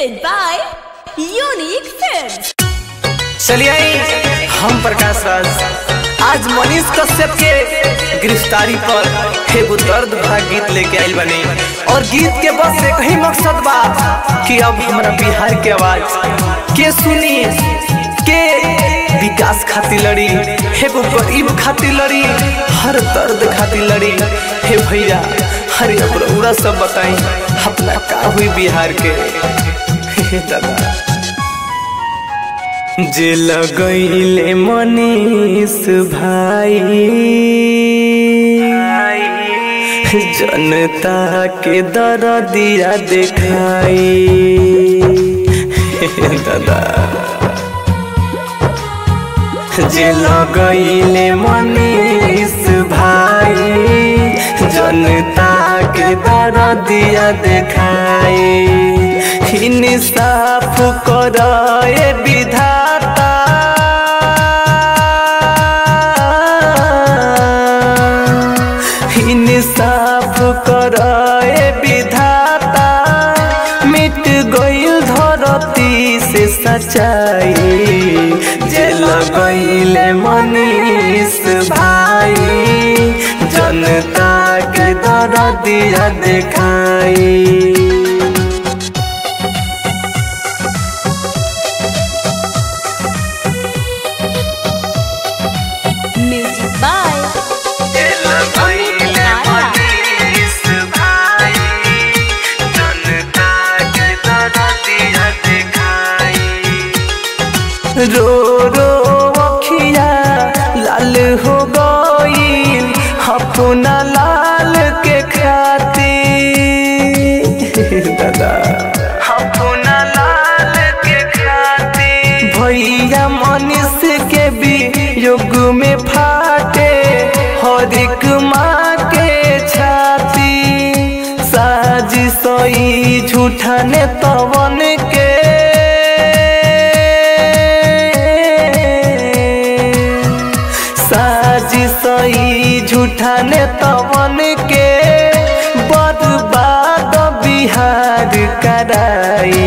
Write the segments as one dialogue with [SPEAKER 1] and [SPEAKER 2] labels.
[SPEAKER 1] presented by Unique Films.
[SPEAKER 2] चलिए आई, हम प्रकाश राज। आज मनीष कश्यप के गिरफ्तारी पर एगो दर्द भरा गीत लेके आइल बनी। और गीत के बस एक ही मकसद बा कि अब हमारा बिहार के आवाज़ के सुनी के विकास खातिर लड़ी। एगो गरीब खातिर लड़ी हर दर्द खातिर लड़ी। हे भैया हरे अब सब बताई अपना का हुई बिहार के? हे दादा। जे लगैले मनीष भाई। जनता के दरदिया देखाई। दादा। जे लगैले मनीष भाई। जनता के दरदिया देखाई। इंसाफ कर विधाता। इंसाफ कर विधाता। मिट गईल धरती से सच्चाई। जे लगैले मनीष भाई। जनता के दरदिया देखाई। रो रो, अखिया लाल हो गई, अपना लाल के खातिर दादा। अपना लाल के खातिर भैया मनुष्य के भी युग में सोई झूठा तवन के। साजी सोई झूठा ने तवन के। बर्बाद बिहार कराई।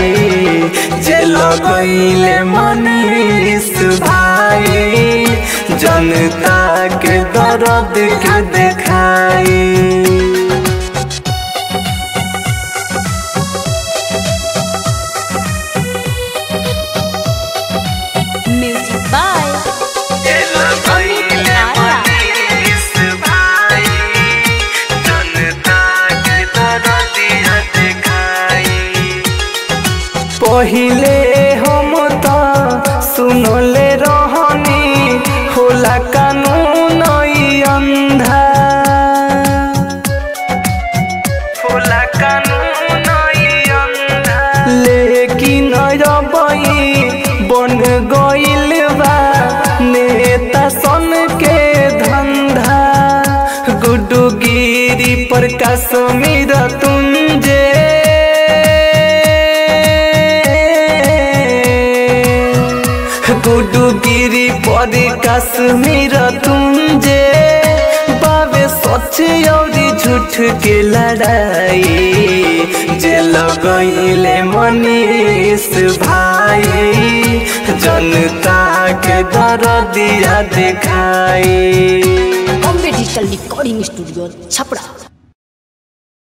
[SPEAKER 2] जे लगैले मनीष भाई, जनता के दर्द के देखाई। पहिले हम तो सुनले रहनी, होला कानून अंधा होला कानून अंधा लेकिन रबई बन गइल बा, नेता सन के धंधा गुड्डू गिरी प्रकाश मीर पर कश्मीर तुंजे बाबे सच और झूठ के लड़ाई जे लगैले मनीष भाई जनता के दरदिया दिखाई
[SPEAKER 1] Bombay Digital Recording Studio, Chapra.